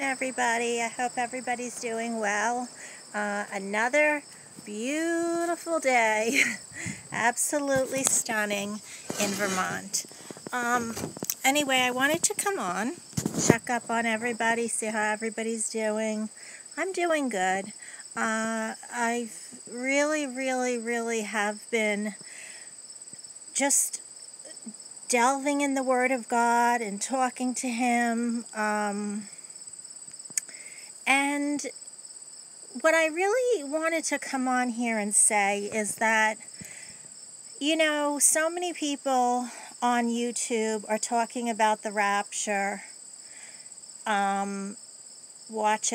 everybody. I hope everybody's doing well. Uh, another beautiful day. Absolutely stunning in Vermont. Um, anyway, I wanted to come on, check up on everybody, see how everybody's doing. I'm doing good. Uh, I really, really, really have been just delving in the Word of God and talking to Him. Um, and what I really wanted to come on here and say is that, you know, so many people on YouTube are talking about the rapture. Um, watch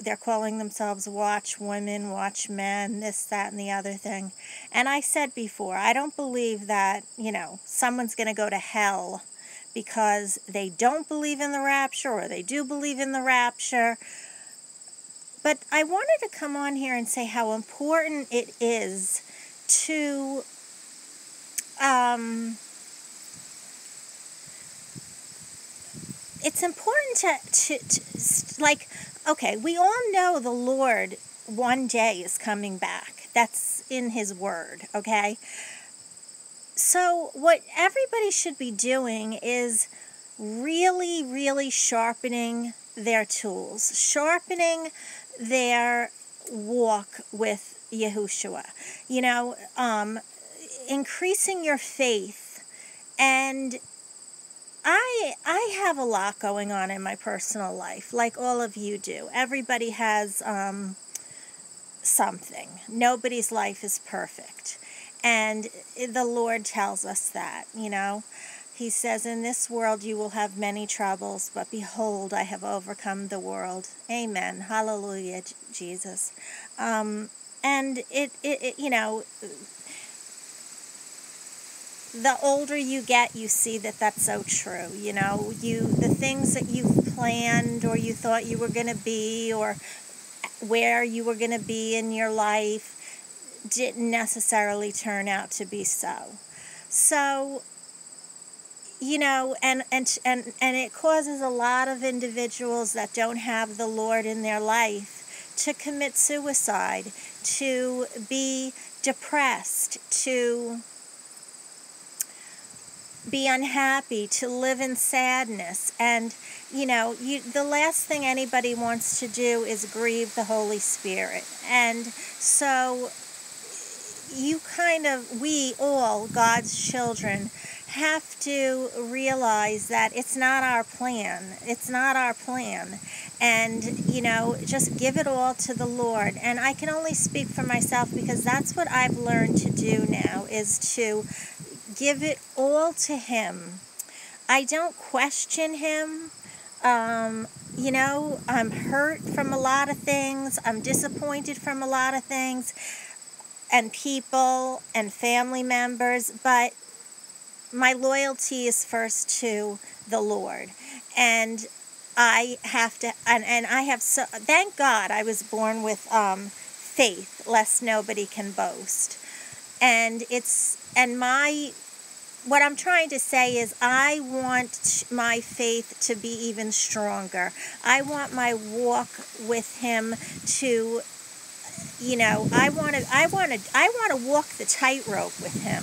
they're calling themselves watch women, watch men, this, that, and the other thing. And I said before, I don't believe that, you know, someone's going to go to hell because they don't believe in the rapture or they do believe in the rapture. But I wanted to come on here and say how important it is to um, it's important to, to, to, like, okay, we all know the Lord one day is coming back. That's in His Word, okay? So, what everybody should be doing is really, really sharpening their tools, sharpening their walk with Yahushua. You know, um, increasing your faith. And I I have a lot going on in my personal life, like all of you do. Everybody has um, something. Nobody's life is perfect. And the Lord tells us that, you know. He says, In this world you will have many troubles, but behold, I have overcome the world. Amen. Hallelujah, Jesus. Um, and it, it, it, you know, the older you get, you see that that's so true. You know, you the things that you've planned or you thought you were going to be or where you were going to be in your life didn't necessarily turn out to be so. So you know and and and and it causes a lot of individuals that don't have the lord in their life to commit suicide to be depressed to be unhappy to live in sadness. And you know you the last thing anybody wants to do is grieve the holy spirit. And so you kind of we all god's children have to realize that it's not our plan. It's not our plan. And, you know, just give it all to the Lord. And I can only speak for myself because that's what I've learned to do now is to give it all to Him. I don't question Him. Um, you know, I'm hurt from a lot of things. I'm disappointed from a lot of things and people and family members, but my loyalty is first to the Lord. And I have to, and, and I have so, thank God I was born with um, faith, lest nobody can boast. And it's, and my, what I'm trying to say is I want my faith to be even stronger. I want my walk with Him to, you know, I want to, I want to, I want to walk the tightrope with Him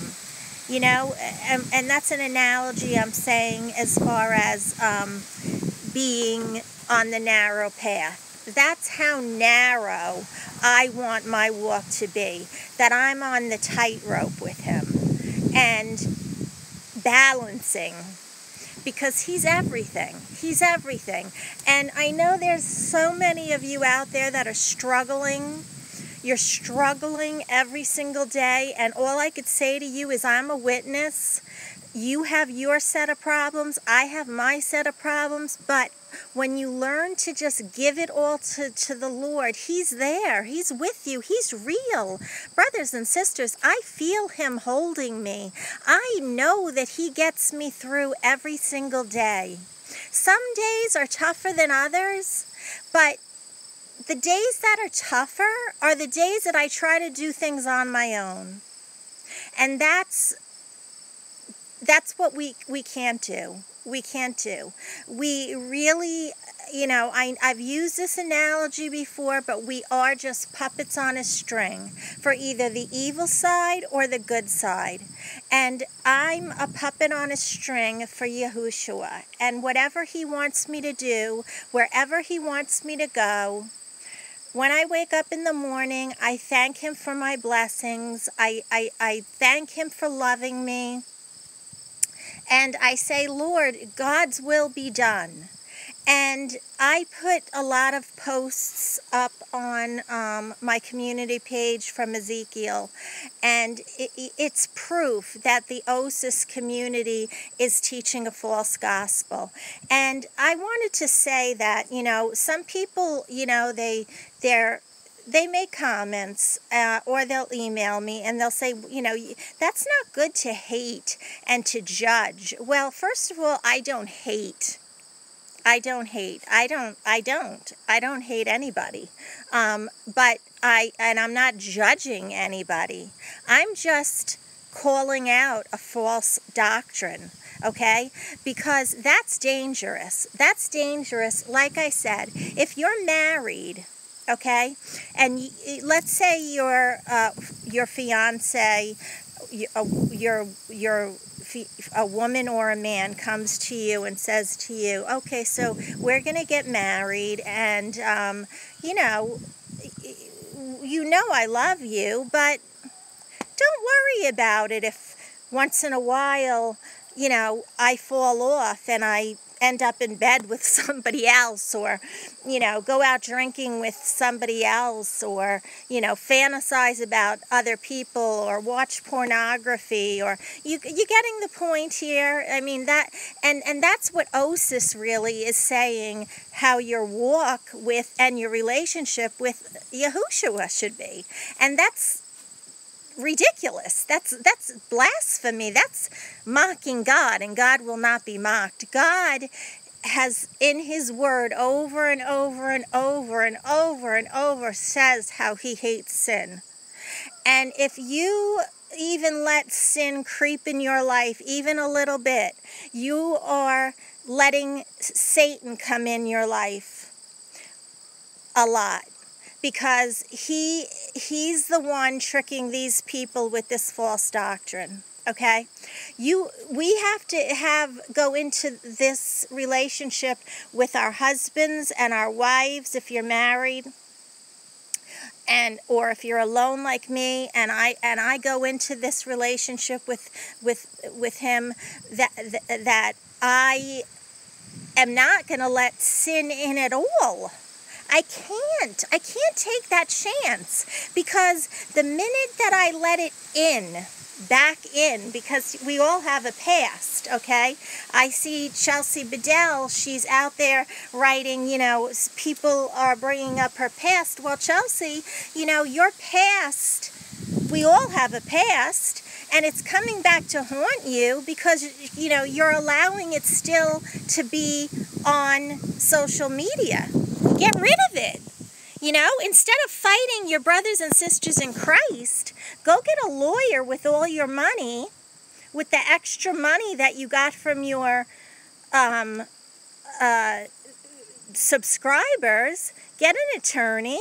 you know and, and that's an analogy i'm saying as far as um, being on the narrow path that's how narrow i want my walk to be that i'm on the tightrope with him and balancing because he's everything. He's everything. And I know there's so many of you out there that are struggling you're struggling every single day, and all I could say to you is I'm a witness. You have your set of problems, I have my set of problems, but when you learn to just give it all to, to the Lord, He's there. He's with you. He's real. Brothers and sisters, I feel Him holding me. I know that He gets me through every single day. Some days are tougher than others, but the days that are tougher are the days that I try to do things on my own. And that's that's what we we can't do. We can't do. We really you know, I, I've used this analogy before, but we are just puppets on a string for either the evil side or the good side. And I'm a puppet on a string for Yahushua. And whatever he wants me to do, wherever he wants me to go, when I wake up in the morning, I thank him for my blessings. I, I, I thank him for loving me. And I say, Lord, God's will be done. And I put a lot of posts up on um, my community page from Ezekiel, and it, it's proof that the OSAS community is teaching a false gospel. And I wanted to say that, you know, some people, you know, they, they're, they make comments uh, or they'll email me and they'll say, you know, that's not good to hate and to judge. Well, first of all, I don't hate. I don't hate. I don't. I don't. I don't hate anybody. Um, but I and I'm not judging anybody. I'm just calling out a false doctrine. Okay, because that's dangerous. That's dangerous. Like I said, if you're married, okay, and let's say your uh, your fiance, your your a woman or a man comes to you and says to you, okay, so we're going to get married, and, um, you know, you know I love you, but don't worry about it if once in a while, you know, I fall off and I end up in bed with somebody else or, you know, go out drinking with somebody else or, you know, fantasize about other people or watch pornography or you you getting the point here? I mean that and and that's what OSAS really is saying how your walk with and your relationship with Yahushua should be. And that's ridiculous. That's that's blasphemy. That's mocking God, and God will not be mocked. God has in his word over and over and over and over and over says how he hates sin. And if you even let sin creep in your life even a little bit, you are letting Satan come in your life a lot because he he's the one tricking these people with this false doctrine okay? You we have to have go into this relationship with our husbands and our wives if you're married and or if you're alone like me and I and I go into this relationship with with with him that that I am not going to let sin in at all I can't. I can't take that chance because the minute that I let it in, back in because we all have a past, okay? I see Chelsi Bedell, she's out there writing, you know, people are bringing up her past. Well, Chelsi, you know, your past, we all have a past, and it's coming back to haunt you because, you know, you're allowing it still to be on social media. Get rid of it. You know, instead of fighting your brothers and sisters in Christ, go get a lawyer with all your money, with the extra money that you got from your um, uh, subscribers. Get an attorney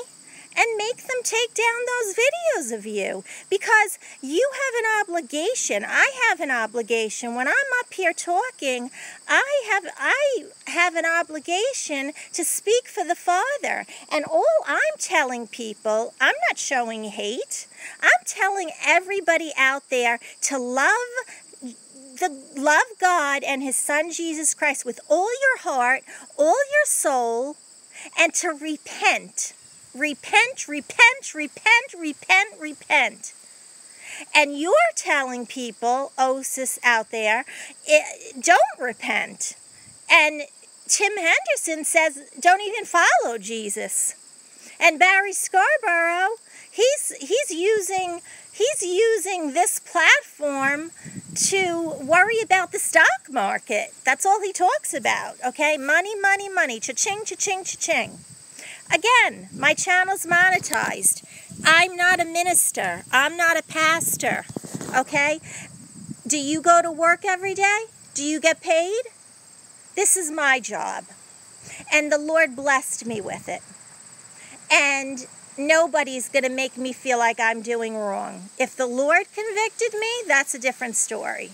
and make them take down those videos of you because you have an obligation. I have an obligation. When I'm up here talking, I have I have an obligation to speak for the Father. And all I'm telling people, I'm not showing hate. I'm telling everybody out there to love the love God and his son Jesus Christ with all your heart, all your soul, and to repent Repent, repent, repent, repent, repent. And you're telling people, OSAS out there, don't repent. And Tim Henderson says, don't even follow Jesus. And Barry Scarborough, he's he's using he's using this platform to worry about the stock market. That's all he talks about. Okay, money, money, money, cha-ching, cha-ching, cha-ching. Again, my channel's monetized. I'm not a minister. I'm not a pastor. Okay? Do you go to work every day? Do you get paid? This is my job. And the Lord blessed me with it. And nobody's going to make me feel like I'm doing wrong. If the Lord convicted me, that's a different story.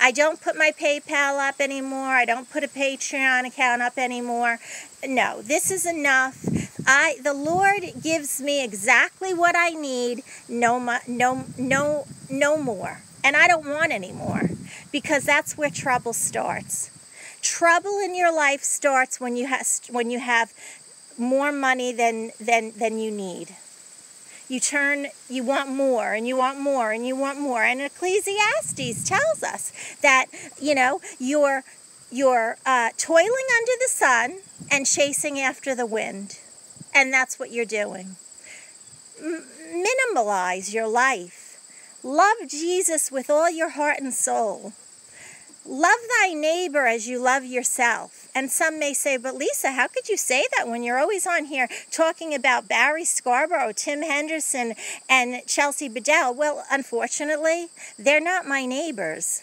I don't put my PayPal up anymore. I don't put a Patreon account up anymore. No, this is enough. I the Lord gives me exactly what I need, no no no no more. And I don't want any more because that's where trouble starts. Trouble in your life starts when you have when you have more money than than than you need you turn you want more and you want more and you want more and ecclesiastes tells us that you know you're you're uh, toiling under the sun and chasing after the wind and that's what you're doing M- minimalize your life love jesus with all your heart and soul Love thy neighbor as you love yourself. And some may say, but Lisa, how could you say that when you're always on here talking about Barry Scarborough, Tim Henderson, and Chelsi Bedell? Well, unfortunately, they're not my neighbors.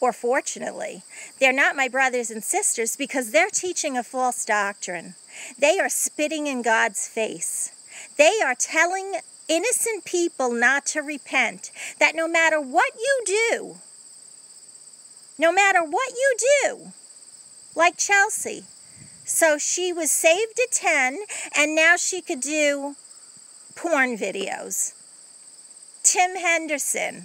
Or fortunately, they're not my brothers and sisters because they're teaching a false doctrine. They are spitting in God's face. They are telling innocent people not to repent, that no matter what you do, no matter what you do, like Chelsi. So she was saved at 10, and now she could do porn videos. Tim Henderson,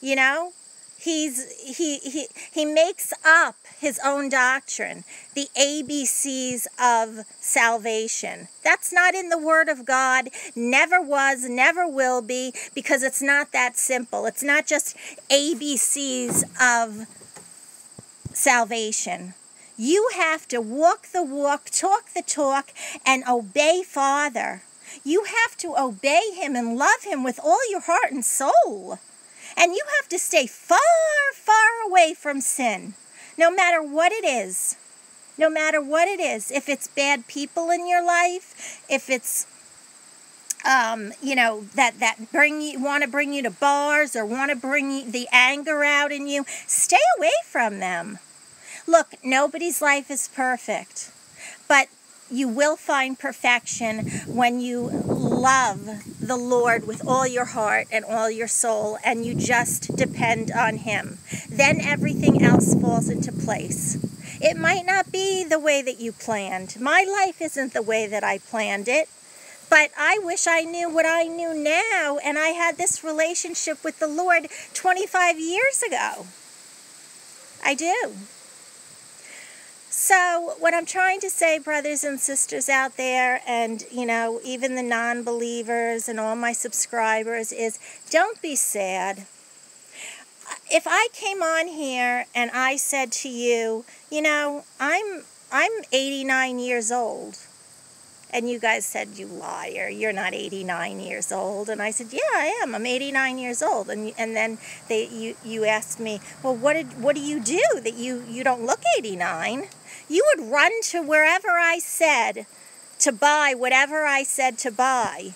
you know, he's he he he makes up his own doctrine, the ABCs of salvation. That's not in the word of God, never was, never will be because it's not that simple. It's not just ABCs of salvation. You have to walk the walk, talk the talk, and obey Father. You have to obey Him and love Him with all your heart and soul. And you have to stay far, far away from sin, no matter what it is. No matter what it is. If it's bad people in your life, if it's um, you know that that bring you want to bring you to bars or want to bring you, the anger out in you stay away from them look nobody's life is perfect but you will find perfection when you love the Lord with all your heart and all your soul and you just depend on Him. Then everything else falls into place. It might not be the way that you planned. My life isn't the way that I planned it. But I wish I knew what I knew now and I had this relationship with the Lord 25 years ago. I do. So, what I'm trying to say, brothers and sisters out there, and you know, even the non believers and all my subscribers, is don't be sad. If I came on here and I said to you, you know, I'm I'm 89 years old and you guys said, You liar, you're not 89 years old. And I said, Yeah, I am. I'm 89 years old. And, and then they, you, you asked me, Well, what, did, what do you do that you, you don't look 89? You would run to wherever I said to buy whatever I said to buy.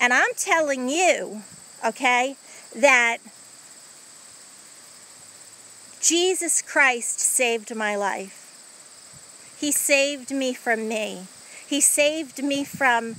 And I'm telling you, okay, that Jesus Christ saved my life. He saved me from me. He saved me from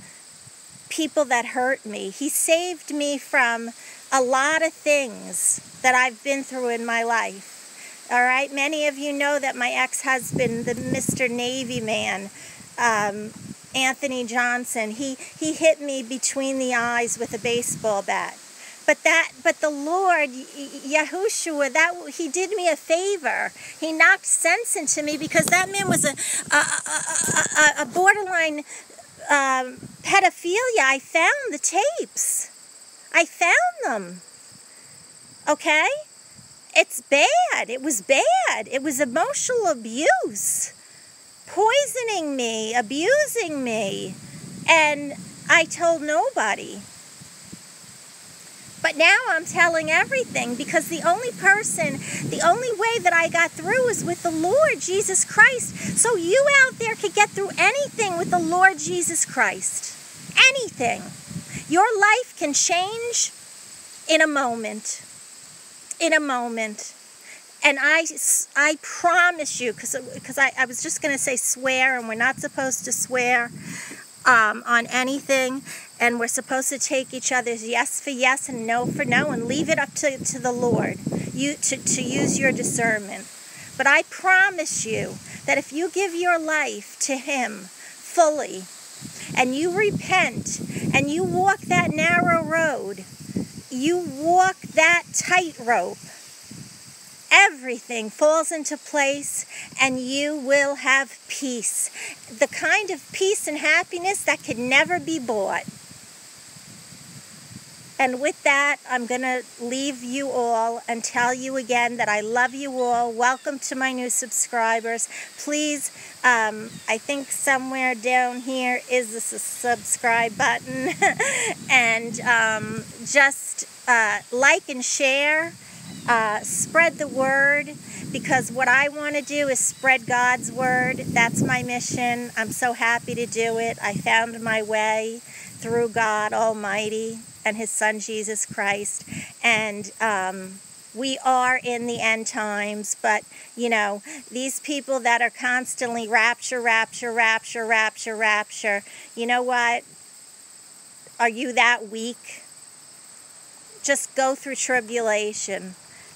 people that hurt me. He saved me from a lot of things that I've been through in my life. All right, many of you know that my ex husband, the Mr. Navy man, um, Anthony Johnson, he, he hit me between the eyes with a baseball bat. But that, but the Lord, Yahushua, that he did me a favor. He knocked sense into me because that man was a a, a, a borderline um, pedophilia. I found the tapes. I found them. Okay, it's bad. It was bad. It was emotional abuse, poisoning me, abusing me, and I told nobody. But now I'm telling everything because the only person, the only way that I got through is with the Lord Jesus Christ. So you out there could get through anything with the Lord Jesus Christ. Anything. Your life can change in a moment. In a moment. And I, I promise you, because I, I was just going to say swear, and we're not supposed to swear um, on anything, and we're supposed to take each other's yes for yes and no for no, and leave it up to, to the Lord you to, to use your discernment. But I promise you that if you give your life to Him fully, and you repent, and you walk that narrow road, you walk that tightrope, everything falls into place and you will have peace. The kind of peace and happiness that could never be bought. And with that, I'm going to leave you all and tell you again that I love you all. Welcome to my new subscribers. Please, um, I think somewhere down here is a subscribe button. and um, just uh, like and share uh, spread the word because what I want to do is spread God's word. That's my mission. I'm so happy to do it. I found my way through God Almighty and His Son Jesus Christ. And um, we are in the end times, but you know, these people that are constantly rapture, rapture, rapture, rapture, rapture, you know what? Are you that weak? Just go through tribulation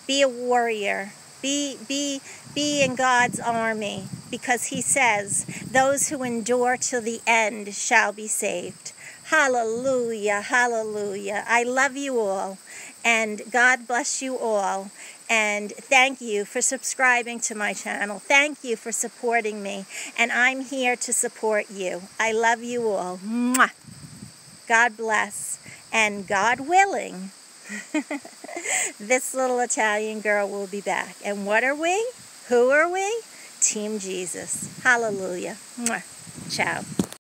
be a warrior. Be, be, be in God's army because he says, those who endure till the end shall be saved. Hallelujah, hallelujah. I love you all and God bless you all. And thank you for subscribing to my channel. Thank you for supporting me. And I'm here to support you. I love you all. Mwah. God bless. And God willing, this little Italian girl will be back. And what are we? Who are we? Team Jesus. Hallelujah. Mwah. Ciao.